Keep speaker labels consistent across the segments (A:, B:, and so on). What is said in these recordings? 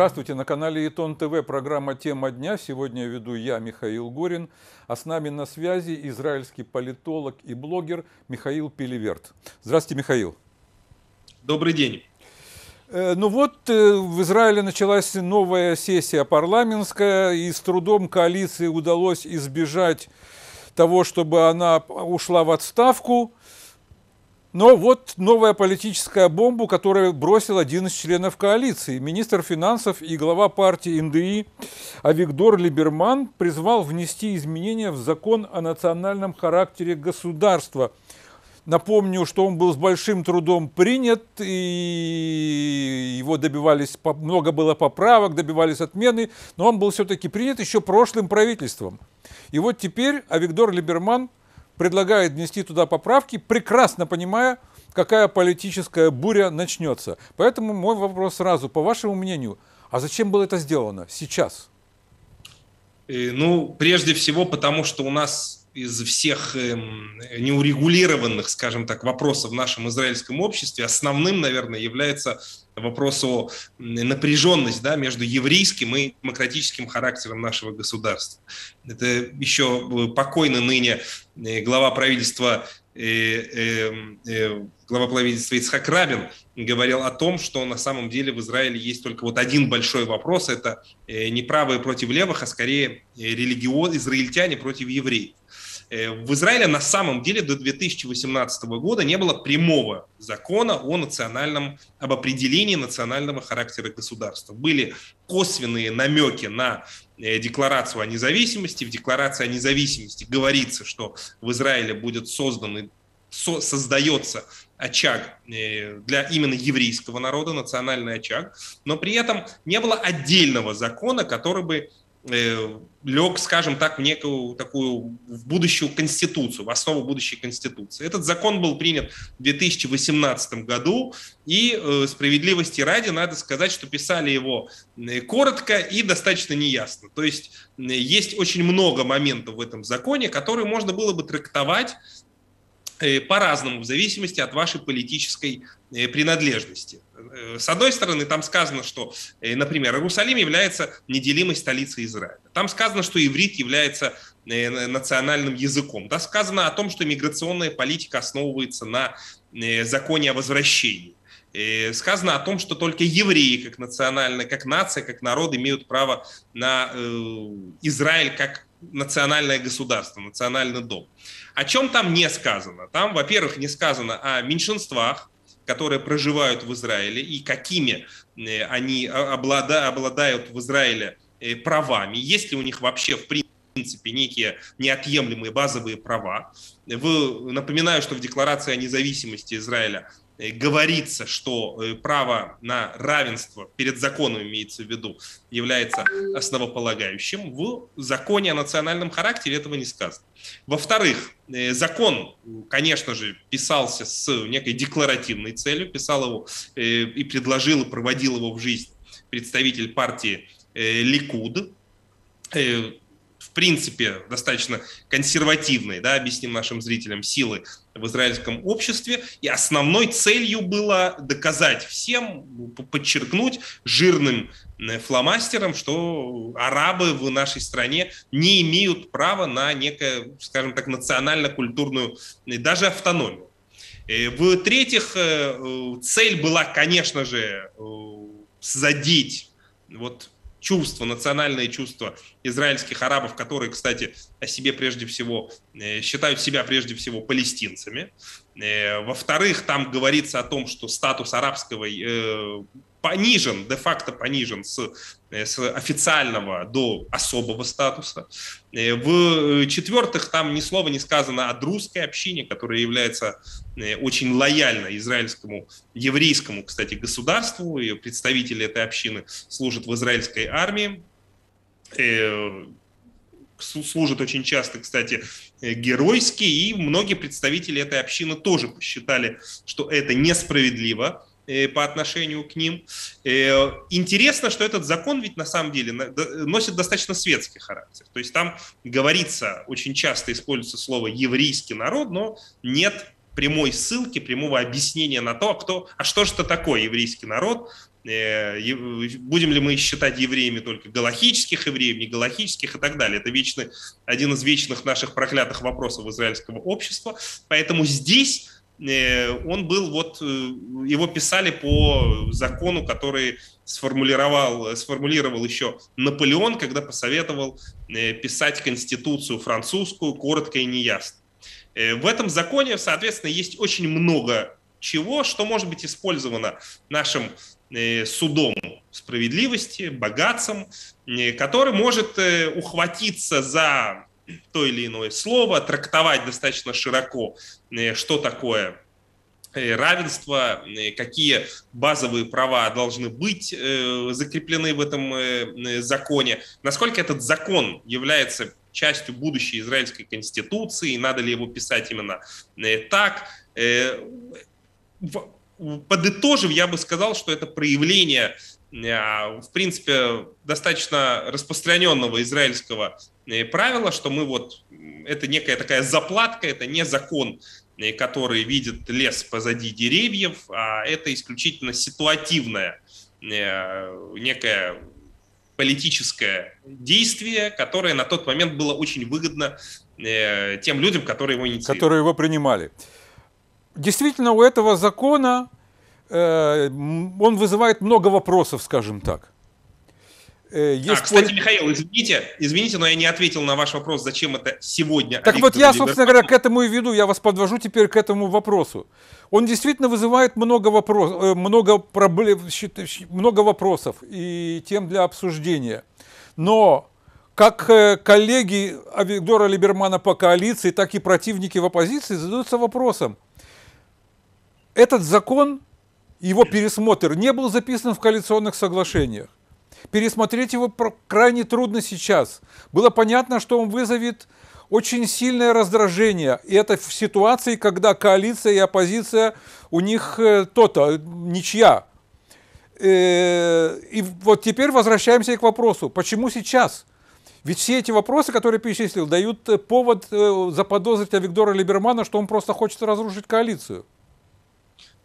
A: Здравствуйте, на канале Итон ТВ программа «Тема дня». Сегодня веду я, Михаил Горин, а с нами на связи израильский политолог и блогер Михаил Пелеверт. Здравствуйте, Михаил.
B: Добрый день.
A: Э, ну вот э, в Израиле началась новая сессия парламентская, и с трудом коалиции удалось избежать того, чтобы она ушла в отставку. Но вот новая политическая бомба, которую бросил один из членов коалиции. Министр финансов и глава партии НДИ Авигдор Либерман призвал внести изменения в закон о национальном характере государства. Напомню, что он был с большим трудом принят, и его добивались, много было поправок, добивались отмены, но он был все-таки принят еще прошлым правительством. И вот теперь Авигдор Либерман предлагает внести туда поправки, прекрасно понимая, какая политическая буря начнется. Поэтому мой вопрос сразу, по вашему мнению, а зачем было это сделано сейчас?
B: Э, ну, прежде всего, потому что у нас из всех эм, неурегулированных, скажем так, вопросов в нашем израильском обществе основным, наверное, является вопрос о напряженности да, между еврейским и демократическим характером нашего государства. Это еще э, покойный ныне э, глава правительства э, глава правительства Ицхак Рабин говорил о том, что на самом деле в Израиле есть только вот один большой вопрос, это не правые против левых, а скорее религиоз, израильтяне против евреев. Э, в Израиле на самом деле до 2018 года не было прямого закона о национальном, об определении национального характера государства. Были косвенные намеки на э, декларацию о независимости. В декларации о независимости говорится, что в Израиле будет создан со, создается очаг э, для именно еврейского народа, национальный очаг, но при этом не было отдельного закона, который бы лег, скажем так, в некую такую в будущую конституцию, в основу будущей конституции. Этот закон был принят в 2018 году, и э, справедливости ради надо сказать, что писали его э, коротко и достаточно неясно. То есть есть очень много моментов в этом законе, которые можно было бы трактовать по-разному, в зависимости от вашей политической принадлежности. Э, с одной стороны, там сказано, что, э, например, Иерусалим является неделимой столицей Израиля. Там сказано, что иврит является э, национальным языком. Да, сказано о том, что миграционная политика основывается на законе о возвращении. Сказано о том, что только евреи как национальная, как нация, как народ имеют право на Израиль как национальное государство, национальный дом. О чем там не сказано? Там, во-первых, не сказано о меньшинствах, которые проживают в Израиле и какими э, они обладают в Израиле э, правами, есть ли у них вообще в принципе некие неотъемлемые базовые права. Вы, напоминаю, что в Декларации о независимости Израиля говорится, что э, право на равенство перед законом, имеется в виду, является основополагающим, в законе о национальном характере этого не сказано. Во-вторых, э, закон, конечно же, писался с некой декларативной целью, писал его и предложил, и проводил его в жизнь представитель партии Ликуд, в принципе, достаточно консервативной, да, объясним нашим зрителям, силы в израильском обществе. И основной целью было доказать всем, подчеркнуть жирным э, фломастером, что арабы в нашей стране не имеют права на некое, скажем так, национально-культурную, э, даже автономию. Э, в-третьих, цель была, конечно же, задеть вот чувства, национальные чувства израильских арабов, которые, кстати, о себе прежде всего э, считают себя прежде всего палестинцами. Э, во-вторых, там говорится о том, что статус арабского э, понижен, де-факто понижен с, с официального до особого статуса. В-четвертых, там ни слова не сказано о друзской общине, которая является очень лояльна израильскому, еврейскому, кстати, государству, и представители этой общины служат в израильской армии, служат очень часто, кстати, геройски, и многие представители этой общины тоже посчитали, что это несправедливо, Э, по отношению к ним. Э, интересно, что этот закон ведь на самом деле носит достаточно светский характер. То есть там говорится, очень часто используется слово еврейский народ, но нет прямой ссылки, прямого объяснения на то, а кто, а что же это такое еврейский народ, Э, будем ли мы считать евреями только галахических евреев, не галахических и так далее. Это вечный, один из вечных наших проклятых вопросов израильского общества. Поэтому здесь э, он был, вот, э, его писали по закону, который сформулировал, сформулировал еще Наполеон, когда посоветовал писать конституцию французскую коротко и неясно. В этом законе, соответственно, есть очень много чего, что может быть использовано нашим Э, судом справедливости, богатцем, э, который может э, ухватиться за то или иное слово, трактовать достаточно широко, что такое равенство, какие базовые права должны быть закреплены в этом законе, насколько этот закон является частью будущей израильской конституции, надо ли его писать именно так подытожив, я бы сказал, что это проявление, а, в принципе, достаточно распространенного израильского э, правила, что мы вот, это некая такая заплатка, это не закон, э, который видит лес позади деревьев, а это исключительно ситуативное э, некое политическое действие, которое на тот момент было очень выгодно тем людям, которые его инициировали.
A: Которые его принимали. Действительно, у этого закона э, он вызывает много вопросов, скажем так.
B: Э, есть а, кстати, пол... Михаил, извините, извините, но я не ответил на ваш вопрос, зачем это сегодня.
A: Так вот я, собственно говоря, к этому и веду, я вас подвожу теперь к этому вопросу. Он действительно вызывает много, вопрос, э, много, проблем, много вопросов и тем для обсуждения. Но как э, коллеги Виктора Либермана по коалиции, так и противники в оппозиции задаются вопросом, этот закон, его пересмотр не был записан в коалиционных соглашениях. Пересмотреть его крайне трудно сейчас. Было понятно, что он вызовет очень сильное раздражение. И это в ситуации, когда коалиция и оппозиция у них э, то-то, ничья. Э, и вот теперь возвращаемся к вопросу, почему сейчас? Ведь все эти вопросы, которые перечислил, дают э, повод заподозрить Виктора Либермана, что он просто хочет разрушить коалицию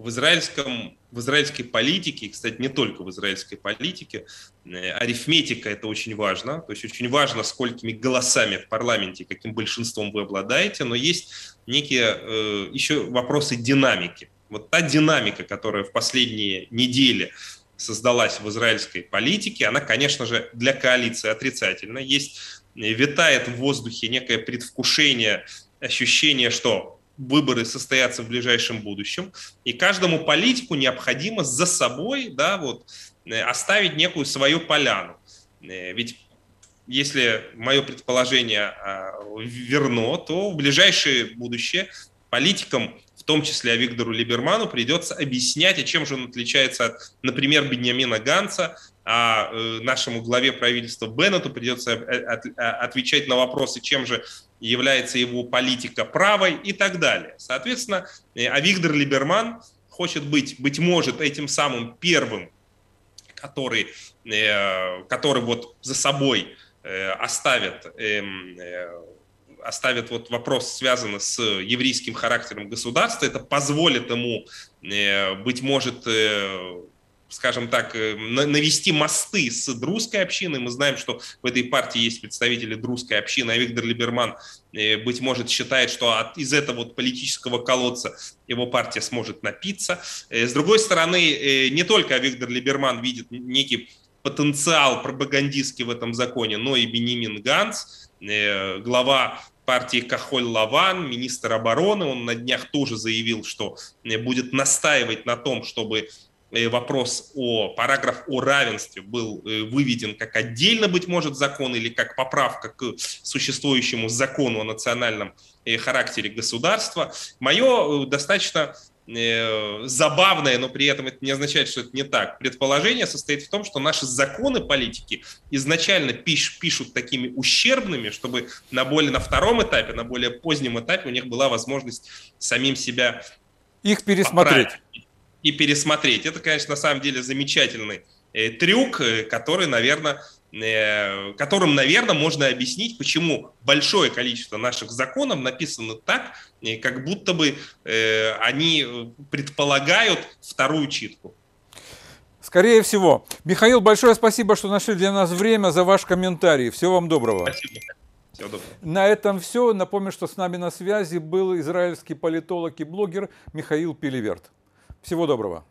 B: в израильском, в израильской политике, кстати, не только в израильской политике, э, арифметика это очень важно. То есть очень важно, сколькими голосами в парламенте, каким большинством вы обладаете, но есть некие э, еще вопросы динамики. Вот та динамика, которая в последние недели создалась в израильской политике, она, конечно же, для коалиции отрицательна. Есть, э, витает в воздухе некое предвкушение, ощущение, что выборы состоятся в ближайшем будущем, и каждому политику необходимо за собой да, вот, э, оставить некую свою поляну. Э, ведь если мое предположение а, верно, то в ближайшее будущее политикам, в том числе Виктору Либерману, придется объяснять, а чем же он отличается от, например, Беньямина Ганца, а э, нашему главе правительства Беннету придется отвечать на вопросы, чем же является его политика правой и так далее. Соответственно, э, а Виктор Либерман хочет быть, быть может, этим самым первым, который, э, который вот за собой э, оставит, эм, оставит вот вопрос, связанный с еврейским характером государства. Это позволит ему, быть может, скажем так, э, навести мосты с друзской общиной. Мы знаем, что в этой партии есть представители друзской общины, а Виктор Либерман, э, быть может, считает, что от, из этого вот политического колодца его партия сможет напиться. Э, с другой стороны, не только Виктор Либерман видит некий потенциал пропагандистский в этом законе, но и Бенимин Ганс, глава партии Кахоль Лаван, министр обороны, он на днях тоже заявил, что будет настаивать на том, чтобы Э, вопрос о параграф о равенстве был э, выведен как отдельно, быть может, закон или как поправка к существующему закону о национальном э, характере государства. Мое достаточно забавное, но при этом это не означает, что это не так. Предположение состоит в том, что наши законы политики изначально пиш, пишут такими ущербными, чтобы на более на втором этапе, на более позднем этапе у них была возможность самим себя
A: их пересмотреть.
B: И пересмотреть. Это, конечно, на самом деле замечательный э, трюк, э, который, наверное, э, которым, наверное, можно объяснить, почему большое количество наших законов написано так, э, как будто бы они предполагают вторую читку.
A: Скорее всего. Михаил, большое спасибо, что нашли для нас время за ваш комментарий. Всего вам доброго.
B: Спасибо. Всего доброго.
A: На этом все. Напомню, что с нами на связи был израильский политолог и блогер Михаил Пеливерт. Всего доброго.